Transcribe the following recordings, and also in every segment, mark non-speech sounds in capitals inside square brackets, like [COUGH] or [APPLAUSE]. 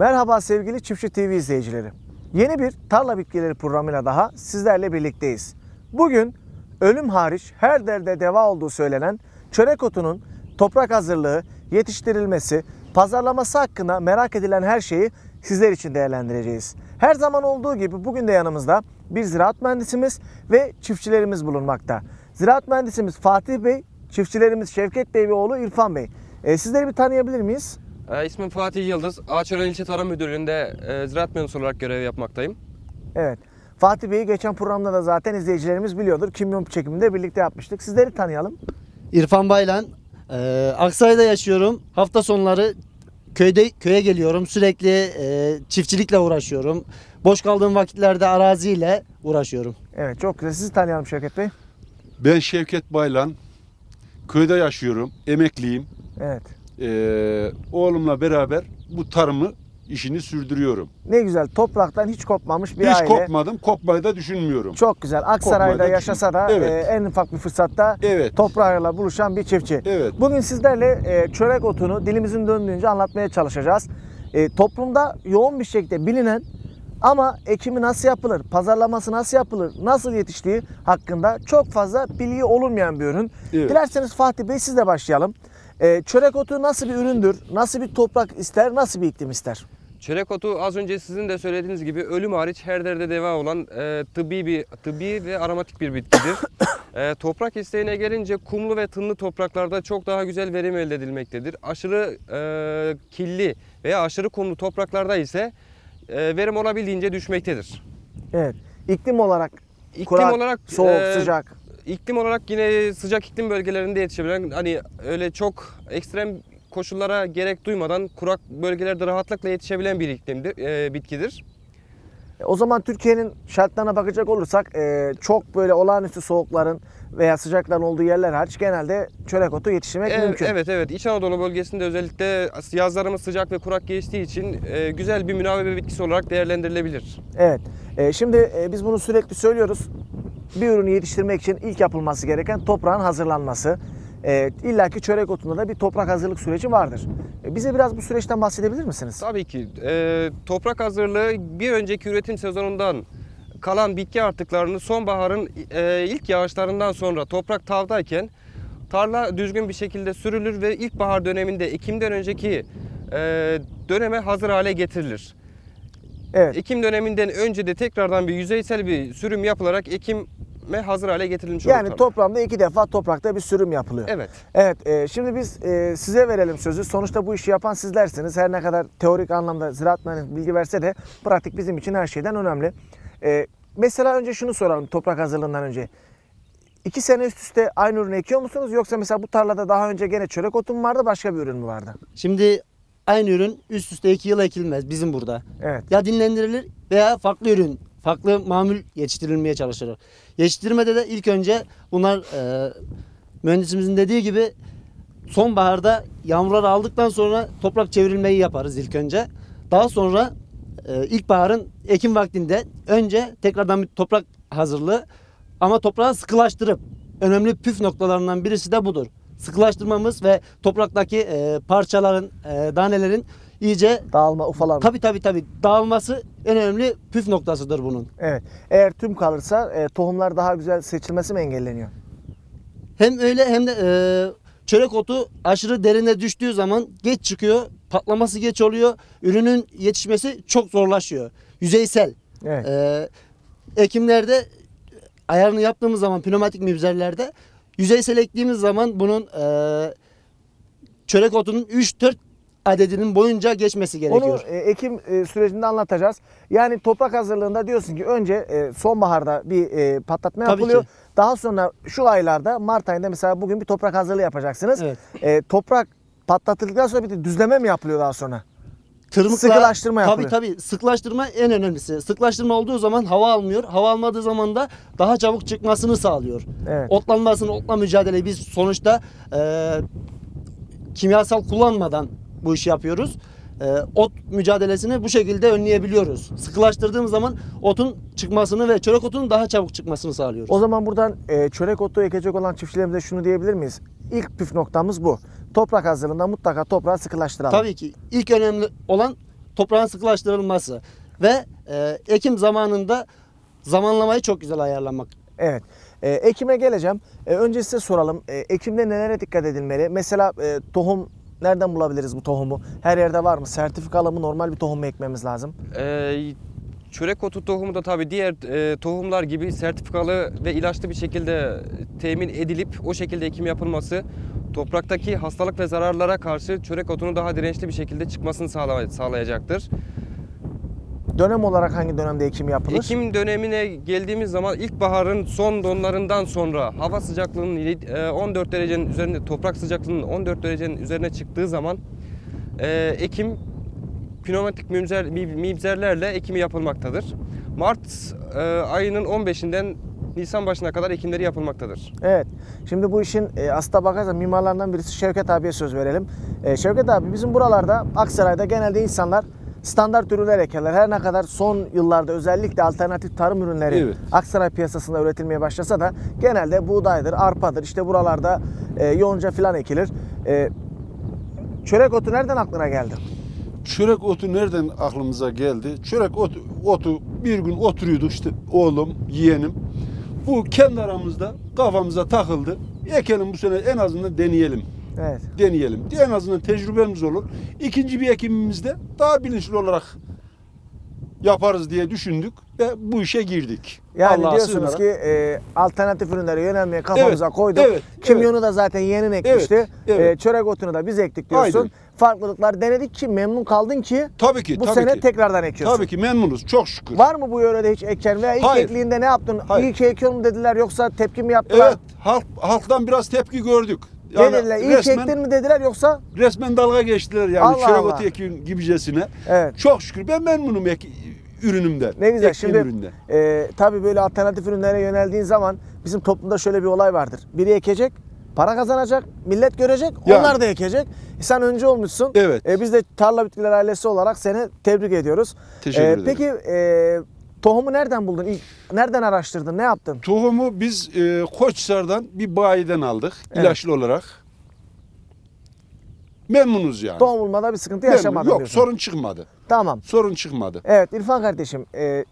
Merhaba sevgili Çiftçi TV izleyicileri. Yeni bir tarla bitkileri programıyla daha sizlerle birlikteyiz. Bugün ölüm hariç her derde deva olduğu söylenen çörek otunun toprak hazırlığı, yetiştirilmesi, pazarlaması hakkında merak edilen her şeyi sizler için değerlendireceğiz. Her zaman olduğu gibi bugün de yanımızda bir ziraat mühendisimiz ve çiftçilerimiz bulunmakta. Ziraat mühendisimiz Fatih Bey, çiftçilerimiz Şevket Bey ve oğlu İrfan Bey. E, sizleri bir tanıyabilir miyiz? Ee, ismim Fatih Yıldız. Ağaçören İlçe Tarım Müdürlüğü'nde e, ziraat mühendisi olarak görev yapmaktayım. Evet. Fatih Bey'i geçen programda da zaten izleyicilerimiz biliyordur. Kimyon çekiminde birlikte yapmıştık. Sizleri tanıyalım. İrfan Baylan. Ee, Aksaray'da yaşıyorum. Hafta sonları köyde köye geliyorum. Sürekli e, çiftçilikle uğraşıyorum. Boş kaldığım vakitlerde araziyle uğraşıyorum. Evet çok güzel. Sizi tanıyalım Şevket Bey. Ben Şevket Baylan. Köyde yaşıyorum. Emekliyim. Evet. Ee, oğlumla beraber bu tarımı işini sürdürüyorum. Ne güzel. Topraktan hiç kopmamış bir Hiç aile. kopmadım. Kopmayı da düşünmüyorum. Çok güzel. Aksaray'da Kopmayı da yaşasa da Evet. e, en ufak bir fırsatta Evet. toprağıyla buluşan bir çiftçi. Evet. Bugün sizlerle e, çörek otunu dilimizin döndüğünce anlatmaya çalışacağız. E, toplumda yoğun bir şekilde bilinen ama ekimi nasıl yapılır, pazarlaması nasıl yapılır, nasıl yetiştiği hakkında çok fazla bilgi olunmayan bir ürün. Evet. Dilerseniz Fatih Bey sizle başlayalım. E, çörek otu nasıl bir üründür, nasıl bir toprak ister, nasıl bir iklim ister? Çörek otu az önce sizin de söylediğiniz gibi ölüm hariç her derde deva olan e, tıbbi bir tıbbi ve aromatik bir bitkidir. [COUGHS] E, toprak isteğine gelince kumlu ve tınlı topraklarda çok daha güzel verim elde edilmektedir. Aşırı e, killi veya aşırı kumlu topraklarda ise e, verim olabildiğince düşmektedir. Evet. İklim olarak İklim kurak, olarak soğuk, e, sıcak. İklim olarak yine sıcak iklim bölgelerinde yetişebilen hani öyle çok ekstrem koşullara gerek duymadan kurak bölgelerde rahatlıkla yetişebilen bir iklimdir, e, bitkidir. O zaman Türkiye'nin şartlarına bakacak olursak e, çok böyle olağanüstü soğukların veya sıcakların olduğu yerler hariç genelde çörek otu yetiştirmek E, mümkün. evet evet İç Anadolu bölgesinde özellikle yazlarımız sıcak ve kurak geçtiği için e, güzel bir münavebe bitkisi olarak değerlendirilebilir. Evet. E, şimdi e, biz bunu sürekli söylüyoruz. Bir ürünü yetiştirmek için ilk yapılması gereken toprağın hazırlanması. E, İlla ki çörek otunda da bir toprak hazırlık süreci vardır. E, bize biraz bu süreçten bahsedebilir misiniz? Tabii ki e, toprak hazırlığı bir önceki üretim sezonundan kalan bitki artıklarını sonbaharın e, ilk yağışlarından sonra toprak tavdayken tarla düzgün bir şekilde sürülür ve ilkbahar döneminde Ekim'den önceki e, döneme hazır hale getirilir. Evet. Ekim döneminden önce de tekrardan bir yüzeysel bir sürüm yapılarak Ekim'e hazır hale getirilmiş olur. Yani tarla. toprağında iki defa toprakta bir sürüm yapılıyor. Evet. Evet, e, şimdi biz e, size verelim sözü. Sonuçta bu işi yapan sizlersiniz. Her ne kadar teorik anlamda ziraat mühendisi bilgi verse de pratik bizim için her şeyden önemli. E, mesela önce şunu soralım toprak hazırlığından önce. İki sene üst üste aynı ürünü ekiyor musunuz? Yoksa mesela bu tarlada daha önce gene çörek otu mu vardı, başka bir ürün mü vardı? Şimdi aynı ürün üst üste iki yıl ekilmez bizim burada. Evet. Ya dinlendirilir veya farklı ürün, farklı mamul yetiştirilmeye çalışılır. Yetiştirmede de ilk önce bunlar e, mühendisimizin dediği gibi sonbaharda yağmurları aldıktan sonra toprak çevrilmeyi yaparız ilk önce. Daha sonra e, ilkbaharın ekim vaktinde önce tekrardan bir toprak hazırlığı ama toprağı sıkılaştırıp önemli püf noktalarından birisi de budur. Sıkılaştırmamız ve topraktaki e, parçaların, e, danelerin iyice Dağılma, ufalanma. Tabi tabi tabi dağılması en önemli püf noktasıdır bunun. Evet. Eğer tüm kalırsa e, tohumlar daha güzel seçilmesi mi engelleniyor? Hem öyle hem de e, çörek otu aşırı derine düştüğü zaman geç çıkıyor, patlaması geç oluyor, ürünün yetişmesi çok zorlaşıyor. Yüzeysel. Evet. E, ekimlerde ayarını yaptığımız zaman pneumatik mibzerlerde yüzeysel ektiğimiz zaman bunun e, çörek otunun 3-4 adedinin boyunca geçmesi gerekiyor. Onu e, ekim e, sürecinde anlatacağız. Yani toprak hazırlığında diyorsun ki önce e, sonbaharda bir e, patlatma Tabii yapılıyor. ki. Daha sonra şu aylarda Mart ayında mesela bugün bir toprak hazırlığı yapacaksınız. Evet. E, toprak patlatıldıktan sonra bir de düzleme mi yapılıyor daha sonra? Tırmıkla, Sıkılaştırma tabii, yapılıyor. Tabii sıkılaştırma en önemlisi. Sıkılaştırma olduğu zaman hava almıyor. Hava almadığı zaman da daha çabuk çıkmasını sağlıyor. Evet. Otlanmasını, otla mücadeleyi biz sonuçta e, kimyasal kullanmadan bu işi yapıyoruz. E, ot mücadelesini bu şekilde önleyebiliyoruz. Sıkılaştırdığımız zaman otun çıkmasını ve çörek otunun daha çabuk çıkmasını sağlıyoruz. O zaman buradan e, çörek otu ekecek olan çiftçilerimize şunu diyebilir miyiz? İlk püf noktamız bu. Toprak hazırlığında mutlaka toprağı sıkılaştıralım. Tabii ki ilk önemli olan toprağın sıkılaştırılması ve e, ekim zamanında zamanlamayı çok güzel ayarlamak. Evet. E, ekime geleceğim. E, önce size soralım. E, ekimde nelere dikkat edilmeli? Mesela e, tohum nereden bulabiliriz bu tohumu? Her yerde var mı? Sertifikalı mı? Normal bir tohum mu ekmemiz lazım? Ee, çörek otu tohumu da tabii diğer e, tohumlar gibi sertifikalı ve ilaçlı bir şekilde temin edilip o şekilde ekim yapılması topraktaki hastalık ve zararlara karşı çörek otunun daha dirençli bir şekilde çıkmasını sağla- sağlayacaktır. Dönem olarak hangi dönemde ekim yapılır? Ekim dönemine geldiğimiz zaman ilkbaharın son donlarından sonra hava sıcaklığının e, 14 derecenin üzerinde toprak sıcaklığının 14 derecenin üzerine çıktığı zaman e, ekim pneumatik mimzer, mi- mibzerlerle ekimi yapılmaktadır. Mart e, ayının 15'inden Nisan başına kadar ekimleri yapılmaktadır. Evet. Şimdi bu işin e, aslına bakarsan mimarlarından birisi Şevket abiye söz verelim. E, Şevket abi bizim buralarda Aksaray'da genelde insanlar standart ürünler ekerler. Her ne kadar son yıllarda özellikle alternatif tarım ürünleri Evet. Aksaray piyasasında üretilmeye başlasa da genelde buğdaydır, arpadır. İşte buralarda e, yonca falan ekilir. E, çörek otu nereden aklına geldi? Çörek otu nereden aklımıza geldi? Çörek otu, otu bir gün oturuyorduk işte oğlum, yeğenim. Bu kendi aramızda kafamıza takıldı. Ekelim bu sene en azından deneyelim. Evet. Deneyelim. En azından tecrübemiz olur. İkinci bir ekimimizde daha bilinçli olarak yaparız diye düşündük ve bu işe girdik. Yani Allah'a diyorsunuz sığınarak. ki e, alternatif ürünlere yönelmeye kafamıza Evet, koyduk. evet, Kimyonu da zaten yeni ekmişti. Evet, evet. E, çörek otunu da biz ektik diyorsun. Farklılıklar denedik ki memnun kaldın ki Tabii ki, bu tabii sene ki. tekrardan ekiyorsun. Tabii ki memnunuz. Çok şükür. Var mı bu yörede hiç eken veya ilk Hayır. ekliğinde ne yaptın? Hayır. İyi ki ekiyorum mu dediler yoksa tepki mi yaptılar? Evet, halk, halktan biraz tepki gördük. Ne dediler? İyi ki ektin mi dediler yoksa? resmen dalga geçtiler yani Allah otu ekin gibicesine. Evet. Çok şükür ben memnunum ek, ürünümden. Ne güzel. Şimdi e, tabii böyle alternatif ürünlere yöneldiğin zaman bizim toplumda şöyle bir olay vardır. Biri ekecek, para kazanacak, millet görecek, Yani. onlar da ekecek. E, sen önce olmuşsun. Evet. E, biz de Tarla Bitkiler ailesi olarak seni tebrik ediyoruz. Teşekkür ederim. Peki e, tohumu nereden buldun? İlk, nereden araştırdın? Ne yaptın? Tohumu biz e, Koçhisar'dan bir bayiden aldık Evet. ilaçlı olarak. Memnunuz yani. Tohum bulmada bir sıkıntı Memnun. yaşamadın Yok diyorsun. sorun çıkmadı. Tamam. Sorun çıkmadı. Evet İrfan kardeşim, e,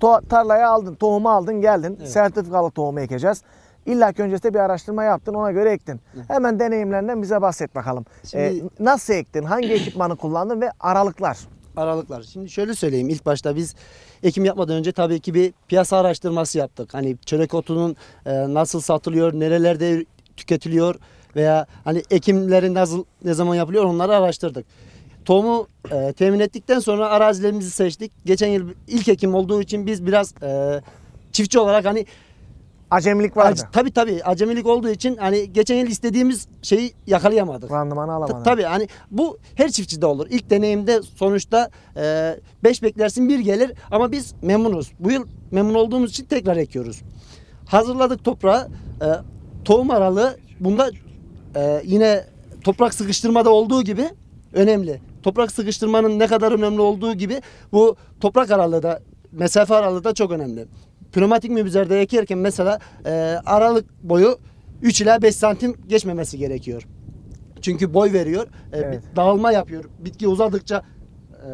to- tarlaya aldın, tohumu aldın, geldin. Sertifikalı tohumu ekeceğiz. İlla ki öncesinde bir araştırma yaptın, ona göre ektin. Hemen deneyimlerinden bize bahset bakalım. Şimdi- E, nasıl ektin, hangi ekipmanı kullandın ve aralıklar? aralıklar. Şimdi şöyle söyleyeyim. İlk başta biz ekim yapmadan önce tabii ki bir piyasa araştırması yaptık. Hani çörek otunun e, nasıl satılıyor, nerelerde tüketiliyor veya hani ekimleri nasıl ne zaman yapılıyor onları araştırdık. Tohumu e, temin ettikten sonra arazilerimizi seçtik. Geçen yıl ilk ekim olduğu için biz biraz e, çiftçi olarak hani Acemilik vardı. ac- tabii tabii acemilik olduğu için hani geçen yıl istediğimiz şeyi yakalayamadık. Randımanı alamadın. Tabii hani bu her çiftçide olur. İlk deneyimde sonuçta 5 beklersin bir gelir ama biz memnunuz. Bu yıl memnun olduğumuz için tekrar ekiyoruz. Hazırladık toprağı. e, tohum aralığı bunda e, yine toprak sıkıştırmada olduğu gibi önemli. Toprak sıkıştırmanın ne kadar önemli olduğu gibi bu toprak aralığı da mesafe aralığı da çok önemli. Pneumatik mübizerde ekerken mesela e, aralık boyu 3 ila 5 santim geçmemesi gerekiyor. Çünkü boy veriyor. e, Evet. dağılma yapıyor. Bitki uzadıkça e,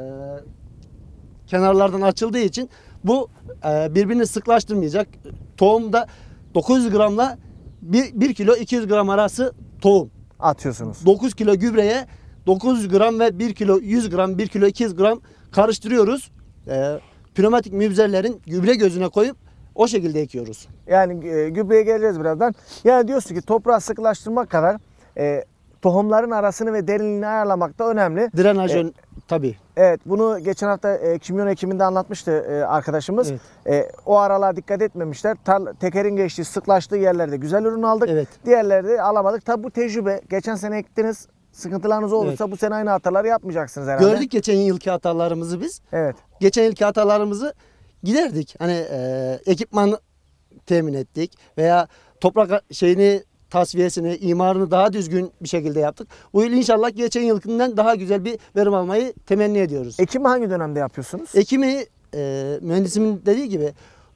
kenarlardan açıldığı için bu e, birbirini sıklaştırmayacak. Tohumda 900 gramla 1, 1 kilo 200 gram arası tohum. Atıyorsunuz. 9 kilo gübreye 900 gram ve 1 kilo 100 gram 1 kilo 200 gram karıştırıyoruz. E, pneumatik mübzerlerin gübre gözüne koyup o şekilde ekiyoruz. Yani e, gübreye geleceğiz birazdan. Yani diyorsun ki toprağı sıkılaştırmak kadar e, tohumların arasını ve derinliğini ayarlamak da önemli. Drenaj E, tabii. Evet bunu geçen hafta e, kimyon ekiminde anlatmıştı e, arkadaşımız. Evet. E, o aralığa dikkat etmemişler. Tarla, tekerin geçtiği sıklaştığı yerlerde güzel ürün aldık. Evet. Diğerlerde alamadık. Tabi bu tecrübe. Geçen sene ektiniz. Sıkıntılarınız olursa bu sene aynı hataları yapmayacaksınız herhalde. Gördük geçen yılki hatalarımızı biz. Evet. geçen yılki hatalarımızı giderdik. Hani e, ekipman temin ettik veya toprak şeyini tasfiyesini, imarını daha düzgün bir şekilde yaptık. Bu yıl inşallah geçen yılkinden daha güzel bir verim almayı temenni ediyoruz. Ekimi hangi dönemde yapıyorsunuz? Ekimi e, mühendisimin dediği gibi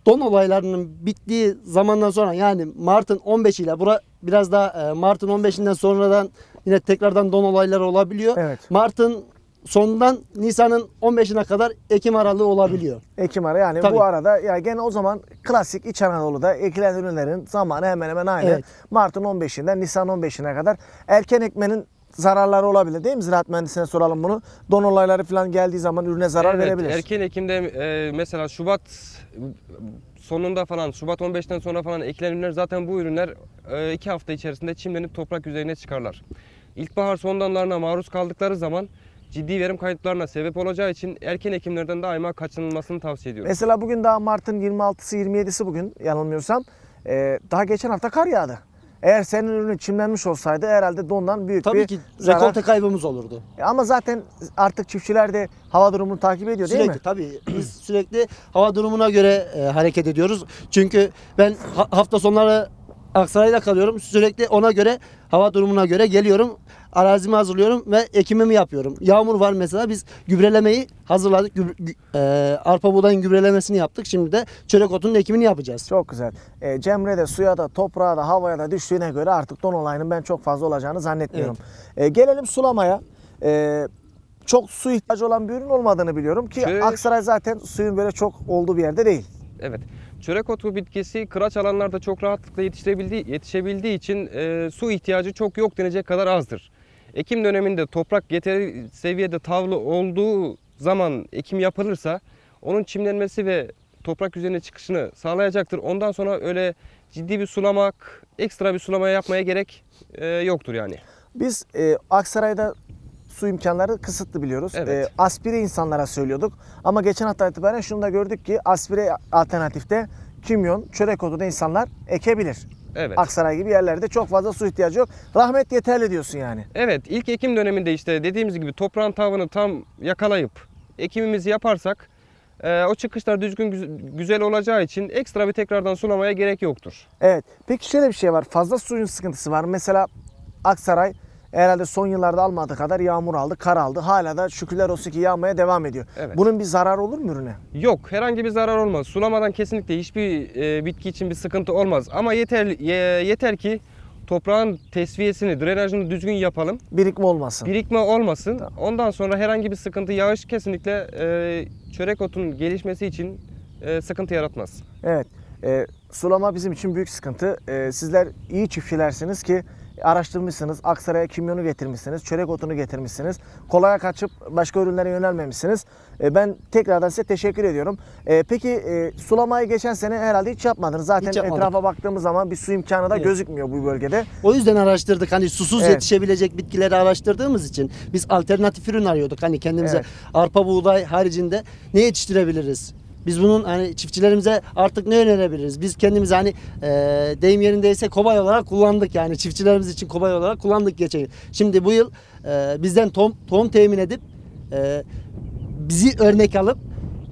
don olaylarının bittiği zamandan sonra yani Mart'ın 15 ile bura biraz daha e, Mart'ın 15'inden sonradan yine tekrardan don olayları olabiliyor. Evet. Mart'ın sonundan Nisan'ın 15'ine kadar Ekim aralığı olabiliyor. Ekim ayı yani Tabii. bu arada ya gene o zaman klasik İç Anadolu'da ekilen ürünlerin zamanı hemen hemen aynı. Evet. Mart'ın 15'inden Nisan 15'ine kadar erken ekmenin zararları olabilir değil mi? Ziraat mühendisine soralım bunu. Don olayları falan geldiği zaman ürüne zarar Evet, verebilir. Erken Ekim'de e, mesela Şubat sonunda falan, Şubat 15'ten sonra falan ekilen ürünler zaten bu ürünler 2 hafta içerisinde çimlenip toprak yüzeyine çıkarlar. İlkbahar sondanlarına maruz kaldıkları zaman ciddi verim kayıplarına sebep olacağı için erken ekimlerden daima kaçınılmasını tavsiye ediyorum. Mesela bugün daha Mart'ın 26'sı 27'si bugün yanılmıyorsam e, daha geçen hafta kar yağdı. Eğer senin ürünün çimlenmiş olsaydı herhalde dondan büyük Tabii bir ki zarar. rekolte kaybımız olurdu. Ama zaten artık çiftçiler de hava durumunu takip ediyor değil Sürekli mi? tabii biz sürekli hava durumuna göre e, hareket ediyoruz. Çünkü ben ha- hafta sonları Aksaray'da kalıyorum. Sürekli ona göre hava durumuna göre geliyorum. Arazimi hazırlıyorum ve ekimimi yapıyorum. Yağmur var mesela biz gübrelemeyi hazırladık. Gübre- gü- e, arpa buğdayın gübrelemesini yaptık. Şimdi de çörek otunun ekimini yapacağız. Çok güzel. E, Cemre de suya da toprağa da havaya da düştüğüne göre artık don olayının ben çok fazla olacağını zannetmiyorum. E, gelelim sulamaya. E, çok su ihtiyacı olan bir ürün olmadığını biliyorum ki Çörek- Aksaray zaten suyun böyle çok olduğu bir yerde değil. Evet. Çörek otu bitkisi kıraç alanlarda çok rahatlıkla yetişebildiği, yetişebildiği için e, su ihtiyacı çok yok denecek kadar azdır. Ekim döneminde toprak yeteri seviyede tavlı olduğu zaman ekim yapılırsa onun çimlenmesi ve toprak üzerine çıkışını sağlayacaktır. Ondan sonra öyle ciddi bir sulamak, ekstra bir sulama yapmaya gerek e, yoktur yani. Biz e, Aksaray'da su imkanları kısıtlı biliyoruz. Evet. E, aspire insanlara söylüyorduk. Ama geçen hafta itibaren şunu da gördük ki aspire alternatifte kimyon, çörek otu da insanlar ekebilir. Evet. Aksaray gibi yerlerde çok fazla su ihtiyacı yok. Rahmet yeterli diyorsun yani. Evet, ilk ekim döneminde işte dediğimiz gibi toprağın tavanı tam yakalayıp ekimimizi yaparsak e, o çıkışlar düzgün güz- güzel olacağı için ekstra bir tekrardan sulamaya gerek yoktur. Evet. Peki şöyle bir şey var. Fazla suyun sıkıntısı var. Mesela Aksaray herhalde son yıllarda almadığı kadar yağmur aldı, kar aldı. Hala da şükürler olsun ki yağmaya devam ediyor. Evet. Bunun bir zararı olur mu ürüne? Yok, herhangi bir zarar olmaz. Sulamadan kesinlikle hiçbir e, bitki için bir sıkıntı olmaz. Ama yeter ye- yeter ki toprağın tesviyesini, drenajını düzgün yapalım. Birikme olmasın. Birikme olmasın. Ondan sonra herhangi bir sıkıntı, yağış kesinlikle e, çörek otunun gelişmesi için e, sıkıntı yaratmaz. Evet. e, sulama bizim için büyük sıkıntı. E, sizler iyi çiftçilersiniz ki araştırmışsınız. Aksaray'a kimyonu getirmişsiniz. Çörek otunu getirmişsiniz. Kolaya kaçıp başka ürünlere yönelmemişsiniz. E, ben tekrardan size teşekkür ediyorum. E, peki e, sulamayı geçen sene herhalde hiç yapmadınız. Zaten Hiç yapmadık. etrafa baktığımız zaman bir su imkanı da Evet. gözükmüyor bu bölgede. O yüzden araştırdık. Hani susuz Evet. yetişebilecek bitkileri araştırdığımız için biz alternatif ürün arıyorduk. Hani kendimize Evet. arpa buğday haricinde ne yetiştirebiliriz? Biz bunun hani çiftçilerimize artık ne önerebiliriz? Biz kendimizi hani e, deyim yerindeyse kobay olarak kullandık yani çiftçilerimiz için kobay olarak kullandık geçen yıl. Şimdi bu yıl e, bizden tohum, tohum temin edip e, bizi örnek alıp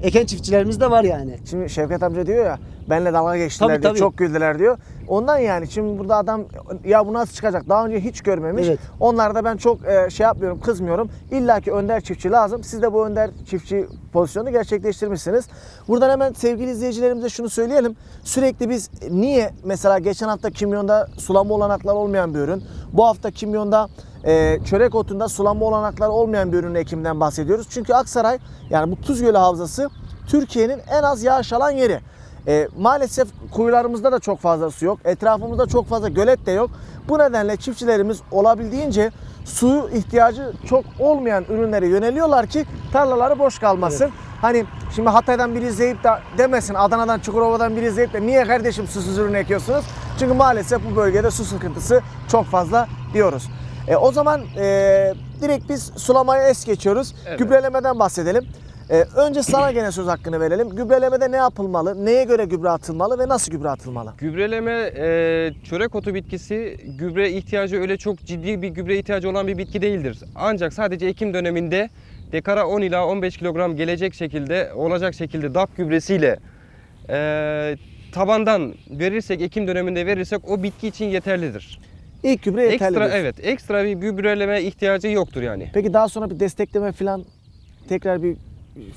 eken çiftçilerimiz de var yani. Şimdi Şevket amca diyor ya benle dalga geçtiler Tabii, diyor. tabii. Çok güldüler diyor. Ondan yani şimdi burada adam ya bu nasıl çıkacak? Daha önce hiç görmemiş. Evet. Onlar da ben çok e, şey yapmıyorum, kızmıyorum. İlla ki önder çiftçi lazım. Siz de bu önder çiftçi pozisyonu gerçekleştirmişsiniz. Buradan hemen sevgili izleyicilerimize şunu söyleyelim. Sürekli biz niye mesela geçen hafta kimyonda sulama olanakları olmayan bir ürün, bu hafta kimyonda e, çörek otunda sulama olanakları olmayan bir ürün ekimden bahsediyoruz. Çünkü Aksaray yani bu Tuz Gölü Havzası Türkiye'nin en az yağış alan yeri. E, maalesef kuyularımızda da çok fazla su yok. Etrafımızda çok fazla gölet de yok. Bu nedenle çiftçilerimiz olabildiğince suyu ihtiyacı çok olmayan ürünlere yöneliyorlar ki tarlaları boş kalmasın. Hani şimdi Hatay'dan biri izleyip de demesin Adana'dan Çukurova'dan biri izleyip de niye kardeşim susuz ürün ekiyorsunuz? Çünkü maalesef bu bölgede su sıkıntısı çok fazla diyoruz. E, o zaman e, direkt biz sulamaya es geçiyoruz. Evet. Gübrelemeden bahsedelim. Ee, önce sana gene söz hakkını verelim. Gübrelemede ne yapılmalı? Neye göre gübre atılmalı ve nasıl gübre atılmalı? Gübreleme, e, çörek otu bitkisi gübre ihtiyacı öyle çok ciddi bir gübre ihtiyacı olan bir bitki değildir. Ancak sadece ekim döneminde dekara 10 ila 15 kilogram gelecek şekilde, olacak şekilde DAP gübresiyle e, tabandan verirsek, ekim döneminde verirsek o bitki için yeterlidir. İlk gübre yeterli. Ekstra diyorsun. evet, ekstra bir gübreleme ihtiyacı yoktur yani. Peki daha sonra bir destekleme falan tekrar bir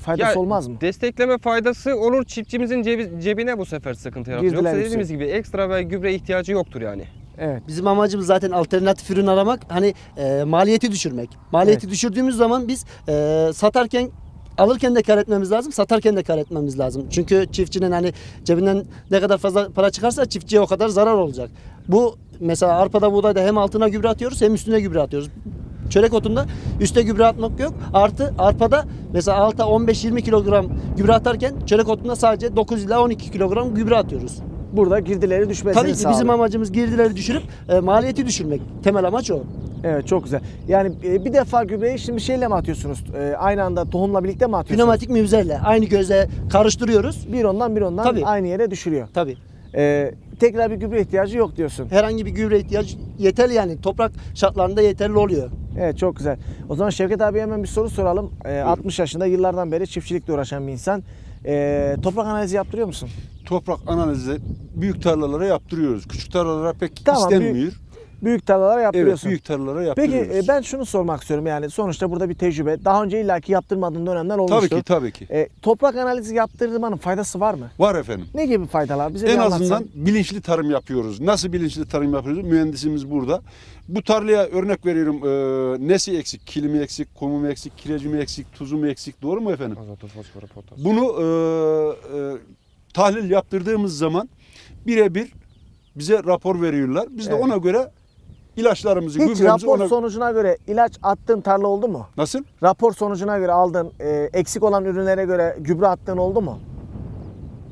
faydası Ya, olmaz mı? Destekleme faydası olur çiftçimizin cebi- cebine bu sefer sıkıntı yaratır. Girdiler Yoksa dediğimiz gibi ekstra ve gübre ihtiyacı yoktur yani. Evet. Bizim amacımız zaten alternatif ürün aramak. Hani e, maliyeti düşürmek. Maliyeti düşürdüğümüz zaman biz e, satarken alırken de kar etmemiz lazım, satarken de kar etmemiz lazım. Çünkü çiftçinin hani cebinden ne kadar fazla para çıkarsa çiftçiye o kadar zarar olacak. Bu mesela arpada buğdayda hem altına gübre atıyoruz hem üstüne gübre atıyoruz. Çörek otunda üste gübre atmak yok. Artı arpada mesela alta 15-20 kilogram gübre atarken çörek otunda sadece 9 ila 12 kilogram gübre atıyoruz. Burada girdileri düşmesini Tabii ki sağlıyor. bizim amacımız girdileri düşürüp e, maliyeti düşürmek. Temel amaç o. Evet çok güzel. Yani e, bir defa gübreyi şimdi şeyle mi atıyorsunuz? E, aynı anda tohumla birlikte mi atıyorsunuz? Pneumatik müzerle aynı göze karıştırıyoruz. Bir ondan bir ondan Tabii. aynı yere düşürüyor. Tabii. E, tekrar bir gübre ihtiyacı yok diyorsun. Herhangi bir gübre ihtiyacı yeterli yani toprak şartlarında yeterli oluyor. Evet çok güzel. O zaman Şevket abi hemen bir soru soralım. E, 60 yaşında yıllardan beri çiftçilikle uğraşan bir insan. E, toprak analizi yaptırıyor musun? Toprak analizi büyük tarlalara yaptırıyoruz. Küçük tarlalara pek Tamam, istenmiyor. Büyük tarlalara Evet, yaptırıyorsun. büyük tarlalara Peki yaptırıyoruz. e, ben şunu sormak istiyorum yani sonuçta burada bir tecrübe. Daha önce illaki yaptırmadığın dönemler olmuştur. Tabii ki, tabii ki. E, toprak analizi yaptırmanın faydası var mı? Var efendim. Ne gibi faydalar? Bize en anlatsan. azından bilinçli tarım yapıyoruz. Nasıl bilinçli tarım yapıyoruz? Mühendisimiz burada. Bu tarlaya örnek veriyorum. E, nesi eksik? Kilimi eksik, kumu eksik, kirecimi eksik, tuzu mu eksik? Doğru mu efendim? Azotu, fosforu, potas. Bunu e, e, tahlil yaptırdığımız zaman birebir bize rapor veriyorlar. Biz de Evet. ona göre ilaçlarımızı, Hiç gübremizi rapor ona... sonucuna göre ilaç attığın tarla oldu mu? Nasıl? Rapor sonucuna göre aldığın e, eksik olan ürünlere göre gübre attığın oldu mu?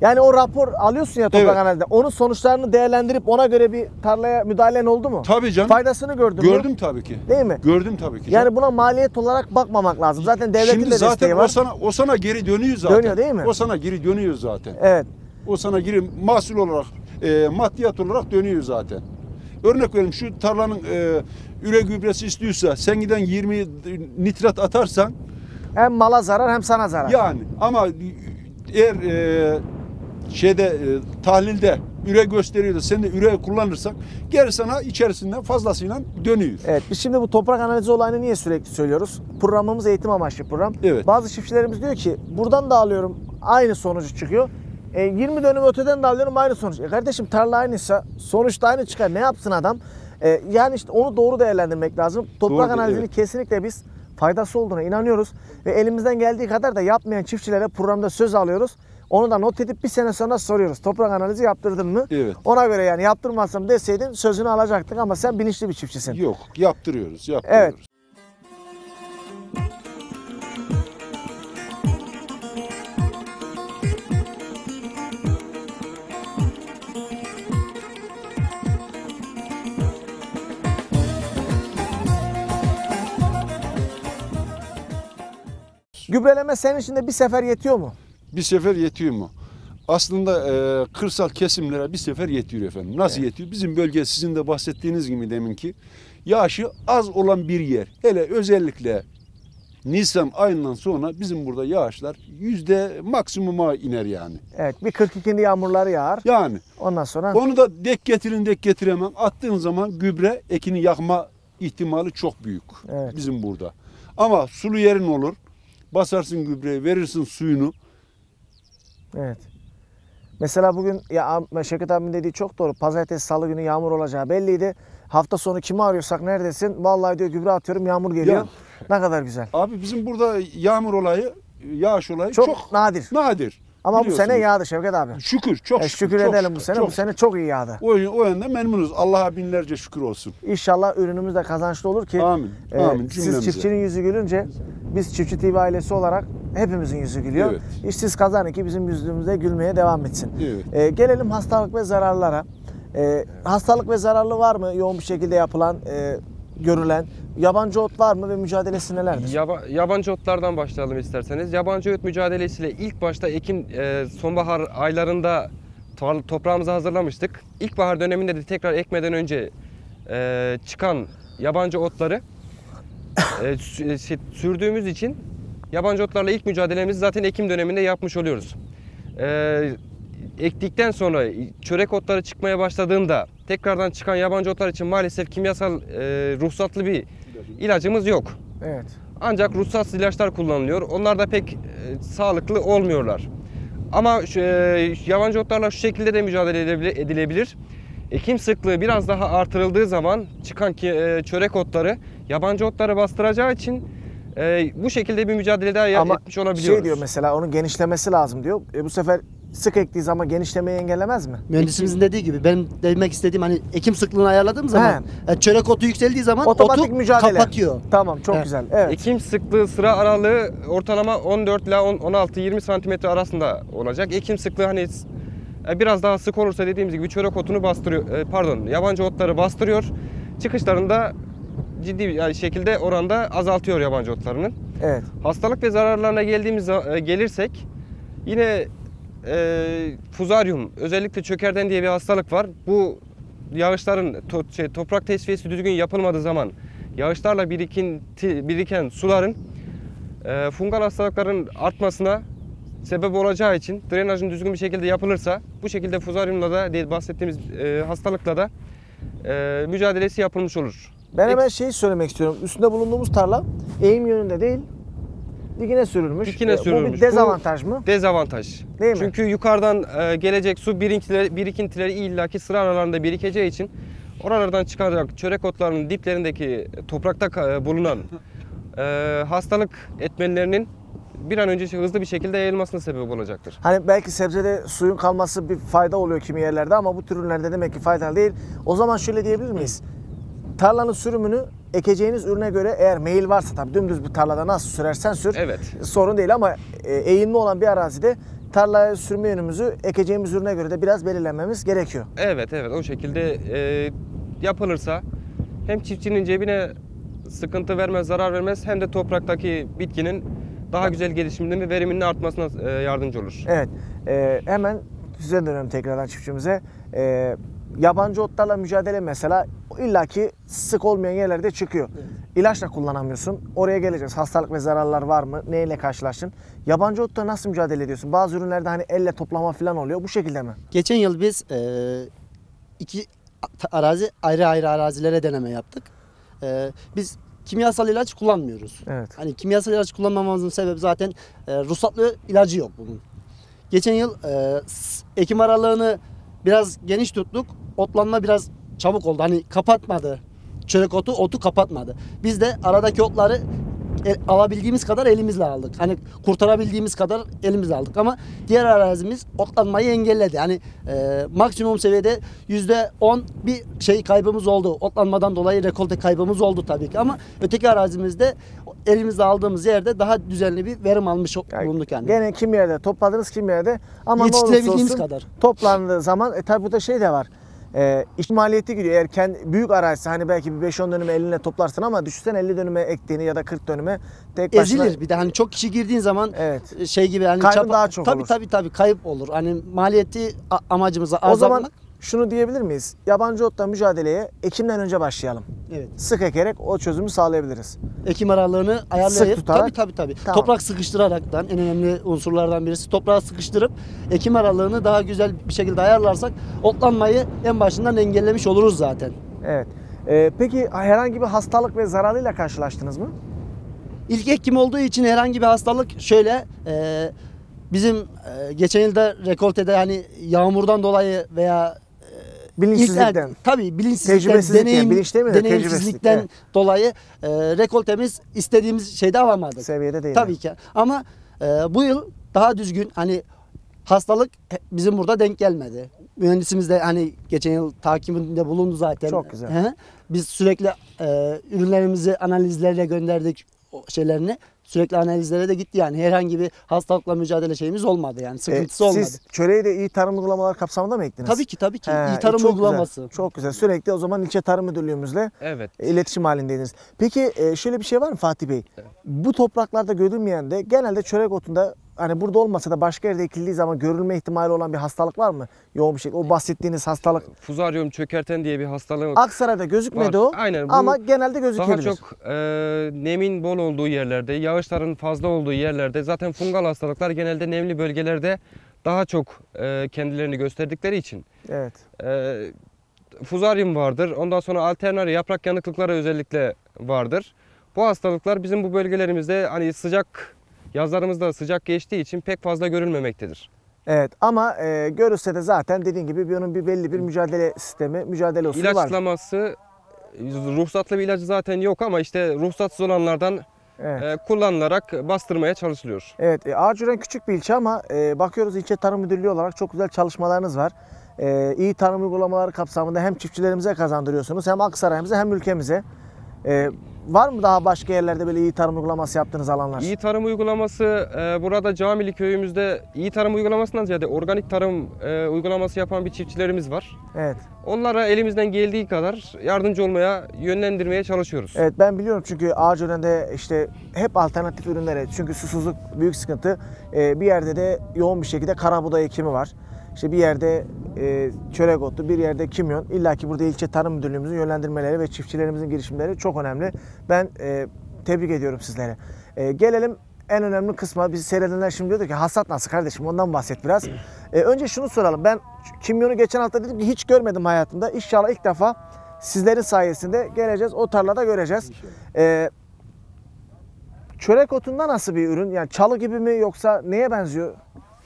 Yani o rapor alıyorsun ya toprak Evet. analizde. Onun sonuçlarını değerlendirip ona göre bir tarlaya müdahalen oldu mu? Tabii canım. Faydasını gördün mü? Gördüm tabii ki. Değil mi? Gördüm tabii ki. Yani buna maliyet olarak bakmamak lazım. Zaten devletin Şimdi de zaten desteği o var. sana o sana geri dönüyor zaten. Dönüyor değil mi? O sana geri dönüyor zaten. Evet. O sana geri mahsul olarak, e, maddiyat olarak dönüyor zaten. Örnek verelim şu tarlanın e, üre gübresi istiyorsa sen giden 20 nitrat atarsan Hem mala zarar hem sana zarar. yani ama eğer e, şeyde e, tahlilde üre gösteriyor da sen de üre kullanırsan geri sana içerisinden fazlasıyla dönüyor. Evet biz şimdi bu toprak analizi olayını niye sürekli söylüyoruz? Programımız eğitim amaçlı program. Evet. Bazı çiftçilerimiz diyor ki buradan da alıyorum aynı sonucu çıkıyor. E, 20 dönüm öteden de alıyorum aynı sonuç. E kardeşim tarla aynıysa sonuçta aynı çıkar. Ne yapsın adam? E, yani işte onu doğru değerlendirmek lazım. Toprak Doğru, analizini evet. kesinlikle biz faydası olduğuna inanıyoruz. Ve elimizden geldiği kadar da yapmayan çiftçilere programda söz alıyoruz. Onu da not edip bir sene sonra soruyoruz. Toprak analizi yaptırdın mı? Evet. Ona göre yani yaptırmazsam deseydin sözünü alacaktık ama sen bilinçli bir çiftçisin. Yok yaptırıyoruz, yaptırıyoruz. Evet. Gübreleme senin için de bir sefer yetiyor mu? Bir sefer yetiyor mu? Aslında e, kırsal kesimlere bir sefer yetiyor efendim. Nasıl yetiyor? Bizim bölge sizin de bahsettiğiniz gibi deminki yağışı az olan bir yer. Hele özellikle Nisan ayından sonra bizim burada yağışlar yüzde maksimuma iner yani. Evet bir 42. yağmurları yağar. Yani Ondan sonra onu da dek getirin dek getiremem. Attığın zaman gübre ekini yakma ihtimali çok büyük Evet. bizim burada. Ama sulu yerin olur. Basarsın gübreyi, verirsin suyunu. Evet. Mesela bugün ya Şevket abimin dediği çok doğru. Pazartesi, salı günü yağmur olacağı belliydi. Hafta sonu kimi arıyorsak neredesin? Vallahi diyor gübre atıyorum yağmur geliyor. Ya. Ne kadar güzel. Abi bizim burada yağmur olayı, yağış olayı Çok, çok, nadir. nadir. Ama bu sene yağdı Şevket abi. Şükür, çok E, şükür. şükür çok edelim bu şükür, sene. çok Bu sene çok iyi yağdı. O, o yönden memnunuz. Allah'a binlerce şükür olsun. İnşallah ürünümüz de kazançlı olur ki Amin. e, Amin. siz Cümlemize. çiftçinin yüzü gülünce biz Çiftçi TV ailesi olarak hepimizin yüzü gülüyor. Evet. İş siz kazanın ki bizim yüzümüzde gülmeye devam etsin. Evet. E, gelelim hastalık ve zararlara. E, hastalık ve zararlı var mı yoğun bir şekilde yapılan, e, görülen? Yabancı ot var mı ve mücadelesi nelerdir? Yaba, yabancı otlardan başlayalım isterseniz. Yabancı ot mücadelesiyle ilk başta Ekim e, sonbahar aylarında to- toprağımızı hazırlamıştık. İlkbahar döneminde de tekrar ekmeden önce e, çıkan yabancı otları e, e, şey- sürdüğümüz için yabancı otlarla ilk mücadelemizi zaten Ekim döneminde yapmış oluyoruz. E, ektikten sonra çörek otları çıkmaya başladığında tekrardan çıkan yabancı otlar için maalesef kimyasal e, ruhsatlı bir ilacımız yok. Evet. Ancak ruhsatsız ilaçlar kullanılıyor. Onlar da pek e, sağlıklı olmuyorlar. Ama e, yabancı otlarla şu şekilde de mücadele edilebilir. Ekim sıklığı biraz daha artırıldığı zaman çıkan ki, e, çörek otları yabancı otları bastıracağı için e, bu şekilde bir mücadele daha Ama etmiş olabiliyoruz. şey diyor mesela onun genişlemesi lazım diyor. E bu sefer sık ektiği zaman genişlemeyi engellemez mi? Mühendisimizin dediği gibi benim demek istediğim hani ekim sıklığını ayarladığım zaman e, çörek otu yükseldiği zaman Otomatik otu mücadele. kapatıyor. Tamam çok Evet. güzel. Evet. Ekim sıklığı sıra aralığı ortalama 14 ile 16-20 santimetre arasında olacak. Ekim sıklığı hani e, biraz daha sık olursa dediğimiz gibi çörek otunu bastırıyor, e, pardon yabancı otları bastırıyor. Çıkışlarında ciddi bir yani şekilde oranda azaltıyor yabancı otlarının. Evet. Hastalık ve zararlarına geldiğimiz za- e, gelirsek yine e, fuzaryum özellikle çökerden diye bir hastalık var. Bu yağışların to- şey, toprak tesviyesi düzgün yapılmadığı zaman yağışlarla birikinti, biriken suların e, fungal hastalıkların artmasına sebep olacağı için drenajın düzgün bir şekilde yapılırsa bu şekilde fuzaryumla da değil bahsettiğimiz e, hastalıkla da e, mücadelesi yapılmış olur. Ben hemen şeyi söylemek istiyorum. Üstünde bulunduğumuz tarla eğim yönünde değil, dikine sürülmüş. Dikine E, sürülmüş. Bu Bu- bir dezavantaj mı? Dezavantaj. Değil mi? Çünkü yukarıdan e, gelecek su birikintileri, birikintileri illaki sıra aralarında birikeceği için oralardan çıkacak çörek otlarının diplerindeki toprakta e, bulunan e, hastalık etmenlerinin bir an önce hızlı bir şekilde yayılmasına sebep olacaktır. Hani belki sebzede suyun kalması bir fayda oluyor kimi yerlerde ama bu tür ürünlerde demek ki faydalı değil. O zaman şöyle diyebilir miyiz? Tarlanın sürümünü ekeceğiniz ürüne göre eğer meyil varsa tabii dümdüz bir tarlada nasıl sürersen sür Evet. sorun değil ama e, eğimli olan bir arazide tarlaya sürme yönümüzü ekeceğimiz ürüne göre de biraz belirlememiz gerekiyor. Evet evet o şekilde e, yapılırsa hem çiftçinin cebine sıkıntı vermez, zarar vermez hem de topraktaki bitkinin daha güzel gelişiminin ve veriminin artmasına e, yardımcı olur. Evet. e, hemen size dönelim tekrardan çiftçimize. E, yabancı otlarla mücadele mesela illaki sık olmayan yerlerde çıkıyor. İlaçla kullanamıyorsun. Oraya geleceğiz. Hastalık ve zararlar var mı? Neyle karşılaştın? Yabancı otla nasıl mücadele ediyorsun? Bazı ürünlerde hani elle toplama falan oluyor. Bu şekilde mi? Geçen yıl biz e, iki arazi ayrı ayrı arazilere deneme yaptık. E, biz kimyasal ilaç kullanmıyoruz. Evet. Hani kimyasal ilaç kullanmamamızın sebebi zaten e, ruhsatlı ilacı yok bunun. Geçen yıl e, ekim aralığını biraz geniş tuttuk. Otlanma biraz çabuk oldu. Hani kapatmadı. Çörek otu otu kapatmadı. Biz de aradaki otları e, alabildiğimiz kadar elimizle aldık. Hani kurtarabildiğimiz kadar elimizle aldık ama diğer arazimiz otlanmayı engelledi. Hani e, maksimum seviyede yüzde on bir şey kaybımız oldu. Otlanmadan dolayı rekolte kaybımız oldu tabii ki ama öteki arazimizde elimizle aldığımız yerde daha düzenli bir verim almış Yani bulunduk yani. Gene kim yerde topladınız kim yerde ama ne olursa olsun kadar. toplandığı zaman e tabi burada şey de var. E, iş maliyeti gidiyor. Eğer kendi, büyük arazi hani belki bir 5-10 dönüme elinle toplarsın ama düşünsen 50 dönüme ektiğini ya da 40 dönüme tek başına Ezilir bir de hani çok kişi girdiğin zaman Evet. şey gibi hani Kaybın daha çok tabii, olur. Tabii tabii kayıp olur. Hani maliyeti amacımıza O zaman azaltmak. Şunu diyebilir miyiz? Yabancı otla mücadeleye Ekim'den önce başlayalım. Evet. Sık ekerek o çözümü sağlayabiliriz. Ekim aralığını ayarlayıp tutarak. tabii tabii tabii. Tamam. Toprak sıkıştıraraktan en önemli unsurlardan birisi toprağı sıkıştırıp ekim aralığını daha güzel bir şekilde ayarlarsak otlanmayı en başından engellemiş oluruz zaten. Evet. Ee, peki herhangi bir hastalık ve zararıyla karşılaştınız mı? İlk ekim olduğu için herhangi bir hastalık şöyle e, bizim e, geçen yılda rekoltede hani yağmurdan dolayı veya Bilinçsizlikten. İlk- tabii bilinçsizlikten, Tecrübesizlikten, deneyim, bilinç değil mi de, deneyimsizlikten dolayı e, rekoltemiz istediğimiz şeyde alamadık. Seviyede değil. Tabii ki. Ama e, bu yıl daha düzgün hani hastalık bizim burada denk gelmedi. Mühendisimiz de hani geçen yıl takibinde bulundu zaten. Çok güzel. He. Biz sürekli e, ürünlerimizi analizlerle gönderdik şeylerini. Sürekli analizlere de gitti yani herhangi bir hastalıkla mücadele şeyimiz olmadı yani sıkıntısı olmadı. Siz çöreği de iyi tarım uygulamalar kapsamında mı ektiniz? Tabii ki tabii ki. He, İyi tarım çok uygulaması. Güzel, çok güzel. Sürekli o zaman ilçe tarım müdürlüğümüzle Evet. iletişim halindeydiniz. Peki e, şöyle bir şey var mı Fatih Bey? Bu topraklarda görülmeyen de genelde çörek otunda hani burada olmasa da başka yerde ekildiği zaman görülme ihtimali olan bir hastalık var mı? Yoğun bir şekilde. O bahsettiğiniz hastalık. Fuzaryum çökerten diye bir hastalık Aksaray'da gözükmedi Var. o Aynen, bu ama genelde Daha gözükebilir. çok e, nemin bol olduğu yerlerde, yağışların fazla olduğu yerlerde zaten fungal hastalıklar genelde nemli bölgelerde daha çok e, kendilerini gösterdikleri için Evet. e, fuzaryum vardır. Ondan sonra alternari yaprak yanıklıkları özellikle vardır. Bu hastalıklar bizim bu bölgelerimizde hani sıcak yazlarımızda sıcak geçtiği için pek fazla görülmemektedir. Evet ama e, görürse de zaten dediğin gibi bir onun bir belli bir mücadele sistemi, mücadele usulü var. İlaçlaması ruhsatlı bir ilacı zaten yok ama işte ruhsatsız olanlardan Evet. e, kullanılarak bastırmaya çalışılıyor. Evet, e, Ağacören küçük bir ilçe ama e, bakıyoruz ilçe tarım müdürlüğü olarak çok güzel çalışmalarınız var. E, iyi tarım uygulamaları kapsamında hem çiftçilerimize kazandırıyorsunuz hem Aksaray'ımıza hem ülkemize. E, var mı daha başka yerlerde böyle iyi tarım uygulaması yaptığınız alanlar? İyi tarım uygulaması e, burada Camili köyümüzde iyi tarım uygulamasından ziyade organik tarım e, uygulaması yapan bir çiftçilerimiz var. Evet. Onlara elimizden geldiği kadar yardımcı olmaya, yönlendirmeye çalışıyoruz. Evet ben biliyorum çünkü Ağacören'de işte hep alternatif ürünlere çünkü susuzluk büyük sıkıntı. E, bir yerde de yoğun bir şekilde karabuğday ekimi var. İşte bir yerde e, çörek otu, bir yerde kimyon. İlla ki burada ilçe tarım müdürlüğümüzün yönlendirmeleri ve çiftçilerimizin girişimleri çok önemli. Ben e, tebrik ediyorum sizlere. E, gelelim en önemli kısma. Bizi seyredenler şimdi diyordur ki hasat nasıl kardeşim ondan bahset biraz. E, önce şunu soralım. Ben kimyonu geçen hafta dedim ki hiç görmedim hayatımda. İnşallah ilk defa sizlerin sayesinde geleceğiz. O tarlada göreceğiz. E, çörek otundan nasıl bir ürün? Yani çalı gibi mi yoksa neye benziyor?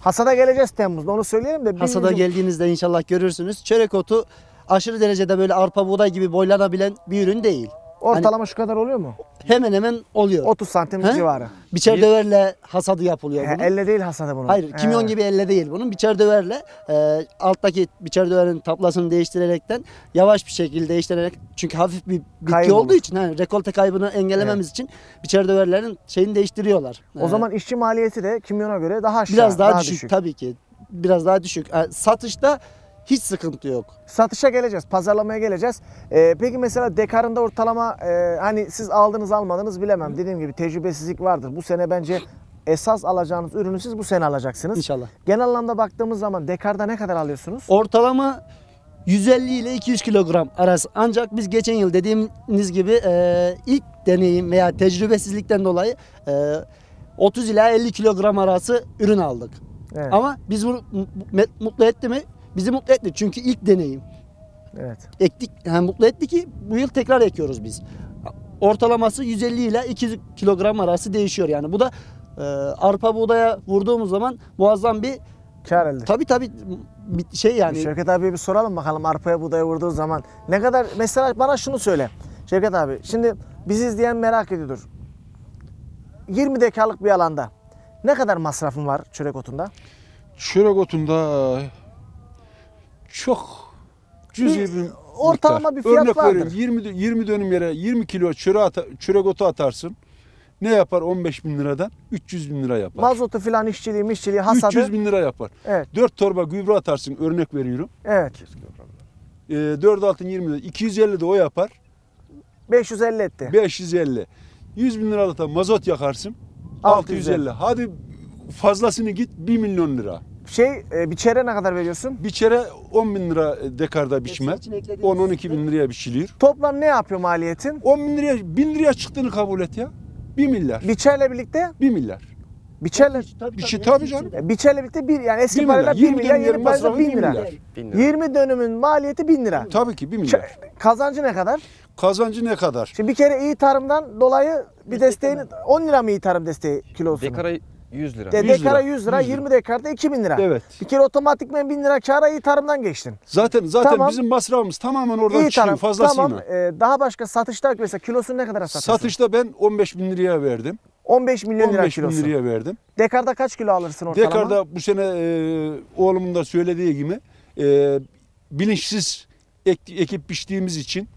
Hasada geleceğiz Temmuz'da onu söyleyelim de. Hasada birinci- geldiğinizde inşallah görürsünüz. Çörek otu aşırı derecede böyle arpa buğday gibi boylanabilen bir ürün değil. Ortalama şu kadar oluyor mu? Hemen hemen oluyor. 30 santim He? civarı. Biçer döverle hasadı yapılıyor He, bunun. elle değil hasadı bunun. Hayır, kimyon He. gibi elle değil bunun. Biçer döverle e, alttaki biçer döverin tablasını değiştirerekten yavaş bir şekilde değiştirerek çünkü hafif bir bitki Kayıp olduğu olur. için hani rekolte kaybını engellememiz için biçer döverlerin şeyini değiştiriyorlar. O E, zaman işçi maliyeti de kimyona göre daha aşağı. biraz daha, düşük, tabii ki. Biraz daha düşük. E, satışta hiç sıkıntı yok. Satışa geleceğiz, pazarlamaya geleceğiz. Ee, peki mesela dekarında ortalama e, hani siz aldınız almadınız bilemem. Dediğim gibi tecrübesizlik vardır. Bu sene bence esas alacağınız ürünü siz bu sene alacaksınız. İnşallah. Genel anlamda baktığımız zaman dekarda ne kadar alıyorsunuz? Ortalama 150 ile 200 kilogram arası. Ancak biz geçen yıl dediğimiz gibi e, ilk deneyim veya tecrübesizlikten dolayı e, 30 ila 50 kilogram arası ürün aldık. Evet. Ama biz bunu mu- mutlu etti mi? Bizi mutlu etti. Çünkü ilk deneyim. Evet. Ektik, yani mutlu etti ki bu yıl tekrar ekiyoruz biz. Ortalaması 150 ile 200 kilogram arası değişiyor yani. Bu da e, arpa buğdaya vurduğumuz zaman muazzam bir Kar elde. tabi tabi şey yani. Şevket abiye bir soralım bakalım arpaya buğdaya vurduğu zaman ne kadar mesela bana şunu söyle Şevket abi şimdi bizi izleyen merak ediyordur. 20 dekarlık bir alanda ne kadar masrafın var çörek otunda? Çörek otunda çok cüzi Bir bir, ortalama bir fiyat Örnek vardır. vereyim 20, dö- 20 dönüm yere 20 kilo çöre ata- çörek otu atarsın. Ne yapar 15 bin liradan? 300 bin lira yapar. Mazotu filan işçiliği, mişçiliği, hasadı. 300 bin lira yapar. Evet, 4 torba gübre atarsın örnek veriyorum. evet. E, 4 altın 20 lira. 250 de o yapar. 550 etti. 550. 100 bin liralık da mazot yakarsın. 650. 650. Hadi fazlasını git 1 milyon lira. Şey, e, bir çere ne kadar veriyorsun? Bir çere 10 bin lira dekarda biçme. için eklediğimiz- 10-12 bin liraya biçiliyor. Toplam ne yapıyor maliyetin? 10 bin liraya, 1000 liraya çıktığını kabul et ya. 1 milyar. Biçerle birlikte, 1 milyar. biçerle, Bir şey tabii canım. e, biçerle birlikte bir yani eski Bir milyar, parayla 1 20 milyar, yeni parayla masrafı 1000 bir lira. milyar. Bin lira. 20 dönümün maliyeti 1000 lira. Tabii ki 1 milyar. Kazancı ne kadar? Kazancı ne kadar? Şimdi bir kere iyi tarımdan dolayı bir desteğini 10 lira mı iyi tarım desteği kilosunu? Dekara 100 lira. De, 100 dekara lira, 100 lira, 100 lira. 20 dekarda 2000 lira. Evet. Bir kere otomatikmen 1000 lira kâra iyi tarımdan geçtin. Zaten zaten Tamam. bizim masrafımız tamamen oradan iyi çıkıyor tarım. fazlasıyla. Tamam. e, daha başka satışta mesela kilosunu ne kadar satıyorsun? Satışta ben 15 bin liraya verdim. 15 milyon lira 15 bin kilosu. liraya verdim. Dekarda kaç kilo alırsın ortalama? Dekarda bu sene e, oğlumun da söylediği gibi e, bilinçsiz ek, ekip biçtiğimiz için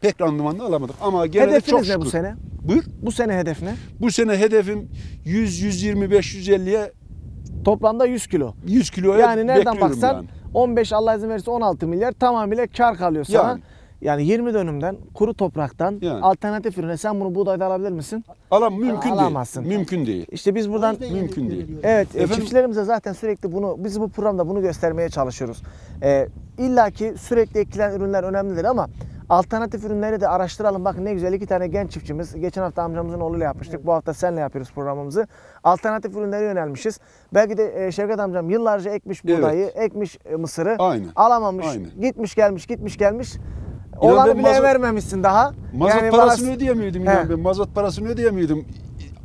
pek randımanını alamadık. Ama gene de çok Hedefiniz şükür. ne bu sene? Buyur. Bu sene hedef ne? Bu sene hedefim 100, 125, 150'ye Toplamda 100 kilo. 100 kiloya Yani nereden bekliyorum baksan yani. 15 Allah izin verirse 16 milyar tamamıyla kar kalıyor sana. Yani. Yani 20 dönümden kuru topraktan Yani. alternatif ürüne sen bunu buğdayda alabilir misin? Alam mümkün Alamazsın. değil. Mümkün değil. İşte biz buradan Mümkün değil. Evet, e, Efendim? çiftçilerimize zaten sürekli bunu, biz bu programda bunu göstermeye çalışıyoruz. E, İlla ki sürekli ekilen ürünler önemlidir ama alternatif ürünleri de araştıralım. Bakın ne güzel iki tane genç çiftçimiz. Geçen hafta amcamızın oğluyla yapmıştık. Bu hafta senle yapıyoruz programımızı. Alternatif ürünlere yönelmişiz. Belki de e, Şevket amcam yıllarca ekmiş Evet. buğdayı, ekmiş e, mısırı. Aynen. Alamamış. Aynen. Gitmiş gelmiş, gitmiş gelmiş. Olanı bile mazot- vermemişsin daha. Mazot Yani parasını bana- ödeyemiyordum ben mazot parasını ödeyemiyordum.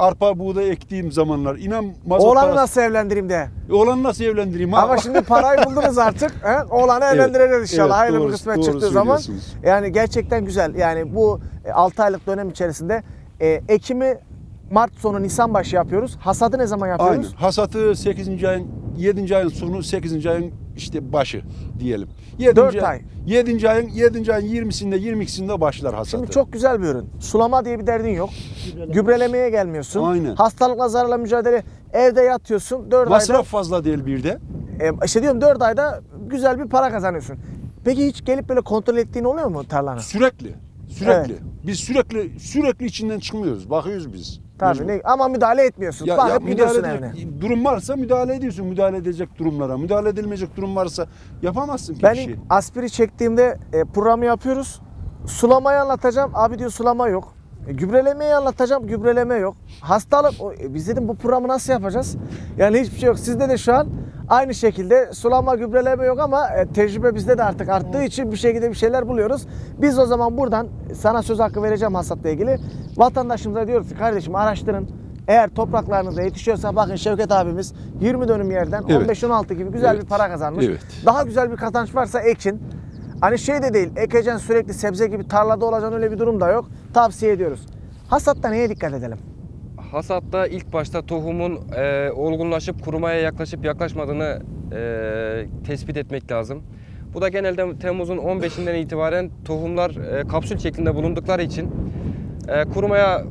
Arpa buğday ektiğim zamanlar inan mazot Oğlanı parası- nasıl evlendireyim de. Oğlanı nasıl evlendireyim? ha? Ama şimdi parayı buldunuz artık. He? Oğlanı Evet, evlendireceğiz inşallah. evet, Hayırlı bir doğru- kısmet doğru çıktığı zaman. söylüyorsunuz. Yani gerçekten güzel. Yani bu 6 aylık dönem içerisinde e, ekimi Mart sonu Nisan başı yapıyoruz. Hasadı ne zaman Aynen. yapıyoruz? Hasatı 8. ayın 7. ayın sonu 8. ayın işte başı diyelim. 7. Dört ay. 7. ayın 7. ayın 20'sinde 22'sinde başlar hasatı. Şimdi çok güzel bir ürün. Sulama diye bir derdin yok. Gübreleme. Gübrelemeye gelmiyorsun. Aynen. Hastalıkla zararla mücadele evde yatıyorsun. 4 masraf ayda fazla değil bir de. e, işte diyorum 4 ayda güzel bir para kazanıyorsun. Peki hiç gelip böyle kontrol ettiğin oluyor mu tarlanı? Sürekli. Sürekli. Evet. Biz sürekli sürekli içinden çıkmıyoruz. Bakıyoruz biz. Tabii ne, ama müdahale etmiyorsun. Ya, Bakıp ya gidiyorsun müdahale evine. edecek durum varsa müdahale ediyorsun. Müdahale edecek durumlara. Müdahale edilmeyecek durum varsa yapamazsın ki Ben bir şey. ilk aspiri çektiğimde e, programı yapıyoruz. Sulamayı anlatacağım. Abi diyor sulama yok. E, gübrelemeyi anlatacağım. Gübreleme yok. Hastalık. E, biz dedim bu programı nasıl yapacağız? Yani hiçbir şey yok. Sizde de şu an aynı şekilde sulama gübreleme yok ama e, tecrübe bizde de artık arttığı için bir şekilde bir şeyler buluyoruz. Biz o zaman buradan sana söz hakkı vereceğim hasatla ilgili. Vatandaşımıza diyoruz ki kardeşim araştırın. Eğer topraklarınıza yetişiyorsa bakın Şevket abimiz 20 dönüm yerden Evet. 15-16 gibi güzel Evet. bir para kazanmış. Evet. Daha güzel bir kazanç varsa ekin. Hani şey de değil, ekeceksin sürekli sebze gibi tarlada olacaksın öyle bir durum da yok. Tavsiye ediyoruz. Hasatta neye dikkat edelim? Hasatta ilk başta tohumun e, olgunlaşıp kurumaya yaklaşıp yaklaşmadığını e, tespit etmek lazım. Bu da genelde Temmuz'un 15'inden itibaren tohumlar e, kapsül şeklinde bulundukları için e, kurumaya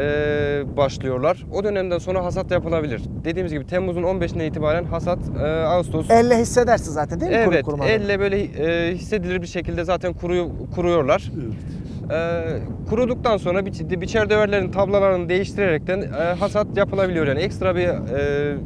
e, başlıyorlar. O dönemden sonra hasat yapılabilir. Dediğimiz gibi Temmuz'un 15'inden itibaren hasat e, Ağustos. Elle hissedersin zaten değil mi? kuru Evet, elle böyle e, hissedilir bir şekilde zaten kuruyor, kuruyorlar. E, kuruduktan sonra biç, biçer döverlerin tablalarını değiştirerekten e, hasat yapılabiliyor. Yani ekstra bir e,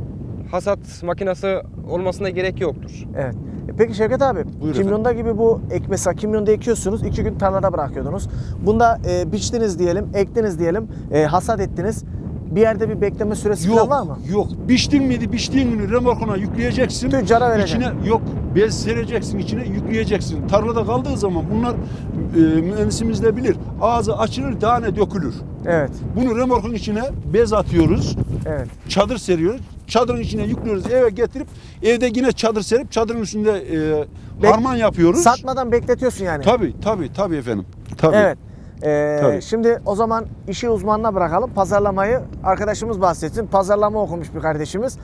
hasat makinesi olmasına gerek yoktur. Evet. E Peki Şevket abi, Buyur kimyonda gibi bu ek mesela kimyonda ekiyorsunuz, iki gün tarlada bırakıyordunuz. Bunda e, biçtiniz diyelim, ektiniz diyelim, e, hasat ettiniz. Bir yerde bir bekleme süresi falan Yok, var mı? yok. Biçtin miydi? Biçtiğin günü remorkuna yükleyeceksin. Tüccara vereceksin. İçine yok. Bez sereceksin içine yükleyeceksin. Tarlada kaldığı zaman bunlar e, mühendisimiz de bilir. Ağzı açılır, tane dökülür. Evet, Bunu remorkun içine bez atıyoruz. evet. Çadır seriyoruz. Çadırın içine yüklüyoruz. Eve getirip evde yine çadır serip çadırın üstünde e, Bek- harman yapıyoruz. Satmadan bekletiyorsun yani. Tabii tabii tabii efendim. Tabii. Evet. Ee, Tabii. Şimdi o zaman işi uzmanına bırakalım. Pazarlamayı arkadaşımız bahsetsin. Pazarlama okumuş bir kardeşimiz.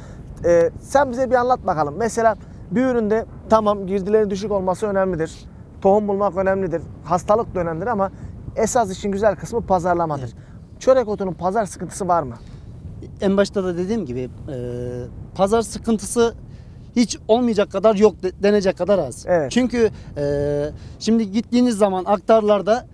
Ee, sen bize bir anlat bakalım. Mesela bir üründe tamam girdilerin düşük olması önemlidir. Tohum bulmak önemlidir. Hastalık da önemlidir ama esas işin güzel kısmı pazarlamadır. Çörek otunun pazar sıkıntısı var mı? En başta da dediğim gibi e, pazar sıkıntısı hiç olmayacak kadar yok de- denecek kadar az. Evet. Çünkü e, şimdi gittiğiniz zaman aktarlarda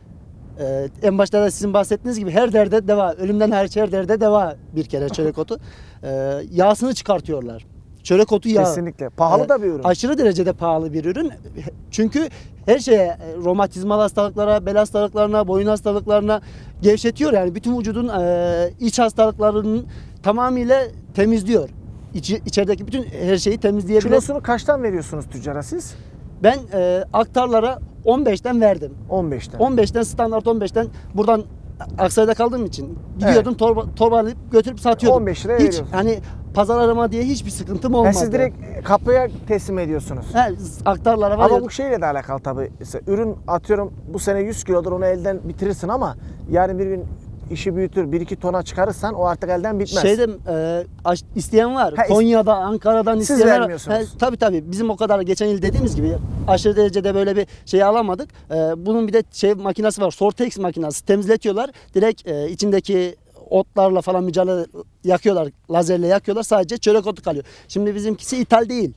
e, en başta da sizin bahsettiğiniz gibi her derde deva. Ölümden hariç her derde deva bir kere çörek otu. E, yağsını çıkartıyorlar. Çörek otu yağı. Kesinlikle. Pahalı E, da bir ürün. Aşırı derecede pahalı bir ürün. Çünkü her şeye e, romatizmal hastalıklara, bel hastalıklarına, boyun hastalıklarına gevşetiyor. Yani bütün vücudun e, iç hastalıklarının tamamıyla temizliyor. İçi, içerideki bütün her şeyi temizleyebilir. Kilosunu kaçtan veriyorsunuz tüccara siz? Ben e, aktarlara 15'ten verdim. 15'ten. 15'ten standart 15'ten buradan Aksaray'da kaldığım için gidiyordum torba, torbalayıp götürüp satıyordum. 15 liraya Hiç veriyorsun. hani pazar arama diye hiçbir sıkıntım olmadı. siz direkt kapıya teslim ediyorsunuz. He, aktarlara var Ama bu şeyle de alakalı tabii. Ürün atıyorum bu sene 100 kilodur onu elden bitirirsin ama yarın bir gün işi büyütür 1-2 tona çıkarırsan o artık elden bitmez. Şeyde e, isteyen var. Ha, Konya'da, Ankara'dan Siz isteyenler var. vermiyorsunuz. He, tabii tabii. Bizim o kadar geçen yıl dediğimiz gibi aşırı derecede böyle bir şey alamadık. E, bunun bir de şey makinesi var. Sortex makinesi. Temizletiyorlar. Direkt e, içindeki otlarla falan mücadele yakıyorlar. Lazerle yakıyorlar. Sadece çörek otu kalıyor. Şimdi bizimkisi ithal değil.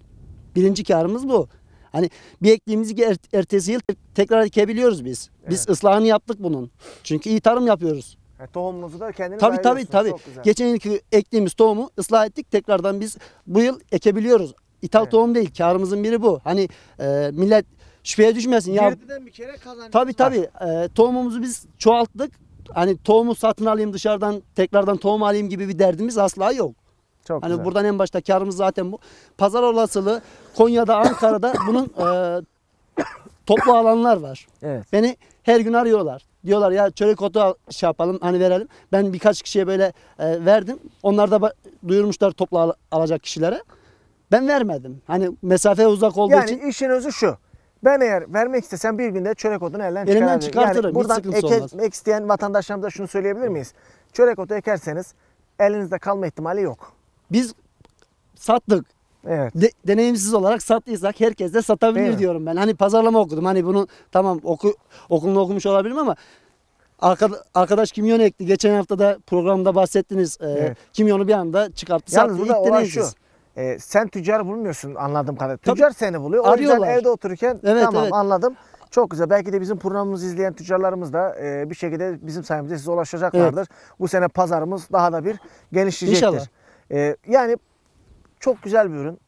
Birinci karımız bu. Hani bir ektiğimizi er- ertesi yıl tekrar ekebiliyoruz biz. Biz ıslahını yaptık bunun. Çünkü iyi tarım yapıyoruz. Ha, tohumunuzu da kendiniz Tabii ayırıyorsunuz. tabii. Geçen yılki ektiğimiz tohumu ıslah ettik. Tekrardan biz bu yıl ekebiliyoruz. İthal Evet. tohum değil. Karımızın biri bu. Hani e, millet şüpheye düşmesin. Ya Girdiden bir kere tabii var. tabii. E, tohumumuzu biz çoğalttık. Hani tohumu satın alayım dışarıdan tekrardan tohum alayım gibi bir derdimiz asla yok. Çok Hani güzel. buradan en başta karımız zaten bu. Pazar olasılığı Konya'da, Ankara'da [LAUGHS] bunun e, toplu alanlar var. Evet. Beni her gün arıyorlar. Diyorlar ya çörek otu şey yapalım hani verelim. Ben birkaç kişiye böyle e, verdim. Onlar da duyurmuşlar topla al- alacak kişilere. Ben vermedim. Hani mesafe uzak olduğu Yani için işin özü şu. Ben eğer vermek istesem bir günde çörek otunu elden Elimden çıkarabilirim. çıkartırım, Yani buradan ekmek isteyen vatandaşlarımıza şunu söyleyebilir miyiz? Çörek otu ekerseniz elinizde kalma ihtimali yok. biz sattık. Evet. De- deneyimsiz olarak sattıysak herkes de satabilir diyorum ben. Hani pazarlama okudum. Hani bunu tamam oku, okulunu okumuş olabilirim ama arkada- arkadaş kimyon ekti. Geçen hafta da programda bahsettiniz. Ee, Evet. Kimyonu bir anda çıkarttı. Yalnız sattı. burada İlk olay şu. e, sen tüccar bulmuyorsun anladığım kadarıyla. Tabii. Tüccar seni buluyor. O yüzden Arıyorlar. evde otururken Evet, tamam evet. anladım. Çok güzel. Belki de bizim programımızı izleyen tüccarlarımız da e, bir şekilde bizim sayemizde size ulaşacaklardır. Bu sene pazarımız daha da bir genişleyecektir. İnşallah. E, yani çok güzel bir ürün.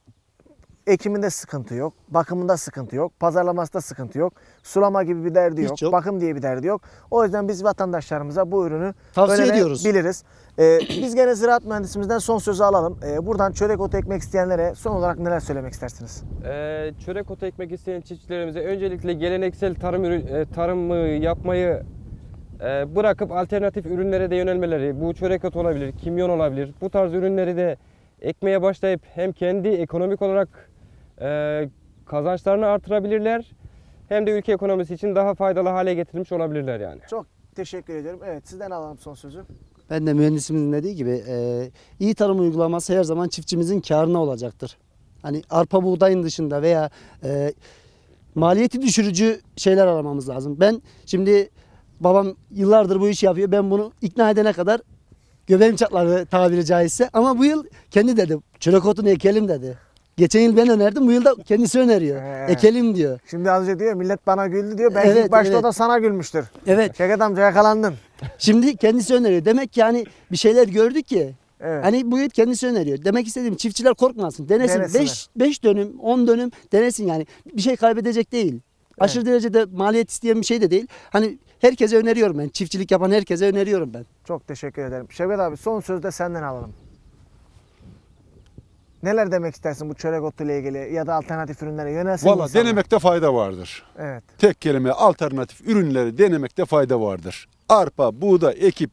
Ekiminde sıkıntı yok. Bakımında sıkıntı yok. Pazarlamasında sıkıntı yok. Sulama gibi bir derdi Hiç yok. yok. Bakım diye bir derdi yok. O yüzden biz vatandaşlarımıza bu ürünü Tavsiye ediyoruz. biliriz. Ee, biz gene ziraat mühendisimizden son sözü alalım. Ee, buradan çörek otu ekmek isteyenlere son olarak neler söylemek istersiniz? Ee, çörek otu ekmek isteyen çiftçilerimize öncelikle geleneksel tarım ürün, e, tarımı yapmayı e, bırakıp alternatif ürünlere de yönelmeleri, bu çörek otu olabilir, kimyon olabilir. Bu tarz ürünleri de ekmeye başlayıp hem kendi ekonomik olarak e, kazançlarını artırabilirler hem de ülke ekonomisi için daha faydalı hale getirmiş olabilirler yani. Çok teşekkür ediyorum. Evet sizden alalım son sözü. Ben de mühendisimizin dediği gibi e, iyi tarım uygulaması her zaman çiftçimizin karına olacaktır. Hani arpa buğdayın dışında veya e, maliyeti düşürücü şeyler aramamız lazım. Ben şimdi babam yıllardır bu işi yapıyor. Ben bunu ikna edene kadar göbeğim çatladı tabiri caizse. Ama bu yıl kendi dedi çörek otunu ekelim dedi. Geçen yıl ben önerdim bu yıl da kendisi öneriyor. Ee. Ekelim diyor. Şimdi az önce diyor millet bana güldü diyor. Belki Evet, ilk başta evet. o da sana gülmüştür. Evet Şevket amca yakalandın. şimdi kendisi öneriyor. Demek ki yani bir şeyler gördü ki Evet. Hani bu yıl kendisi öneriyor. Demek istediğim çiftçiler korkmasın. Denesin. Denesinler. 5 5 dönüm, 10 dönüm denesin yani. Bir şey kaybedecek değil. Aşırı derecede maliyet isteyen bir şey de değil. Hani herkese öneriyorum ben. Çiftçilik yapan herkese öneriyorum ben. Çok teşekkür ederim. Şevket abi son sözü de senden alalım. Neler demek istersin bu çörek otu ile ilgili ya da alternatif ürünlere yönelsin Valla insanlar. denemekte fayda vardır. Evet. Tek kelime alternatif ürünleri denemekte fayda vardır. Arpa, buğday ekip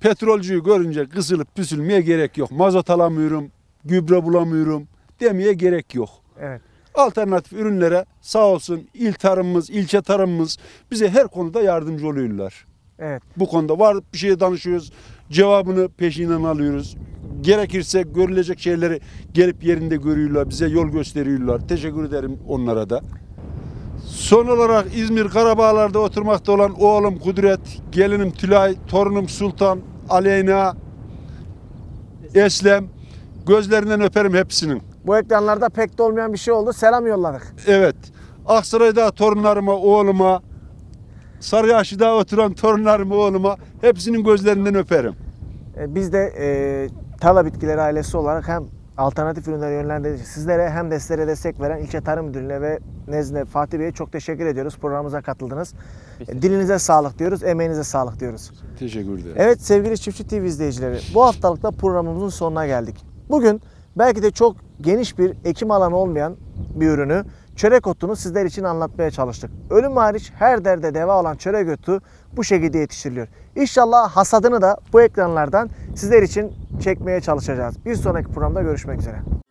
petrolcüyü görünce kısılıp püsülmeye gerek yok. Mazot alamıyorum, gübre bulamıyorum demeye gerek yok. Evet. Alternatif ürünlere sağ olsun il tarımımız, ilçe tarımımız bize her konuda yardımcı oluyorlar. Evet. Bu konuda var bir şeye danışıyoruz. Cevabını peşinden alıyoruz. Gerekirse görülecek şeyleri gelip yerinde görüyorlar. Bize yol gösteriyorlar. Teşekkür ederim onlara da. Son olarak İzmir Karabağlar'da oturmakta olan oğlum Kudret, gelinim Tülay, torunum Sultan, Aleyna, Eslem. Gözlerinden öperim hepsinin. Bu ekranlarda pek de olmayan bir şey oldu. Selam yolladık. Evet. Aksaray'da torunlarıma, oğluma, Sarıyaşı'da oturan torunlarıma, oğluma hepsinin gözlerinden öperim. E, Biz de e, tarla bitkileri ailesi olarak hem alternatif ürünleri yönlendirici sizlere hem de sizlere destek veren ilçe tarım müdürlüğüne ve nezdinde Fatih Bey'e çok teşekkür ediyoruz. Programımıza katıldınız. Dilinize sağlık diyoruz, emeğinize sağlık diyoruz. Teşekkür ederim. Evet sevgili Çiftçi TV izleyicileri bu haftalıkta programımızın sonuna geldik. Bugün belki de çok geniş bir ekim alanı olmayan bir ürünü çörek otunu sizler için anlatmaya çalıştık. Ölüm hariç her derde deva olan çörek otu bu şekilde yetiştiriliyor. İnşallah hasadını da bu ekranlardan sizler için çekmeye çalışacağız. Bir sonraki programda görüşmek üzere.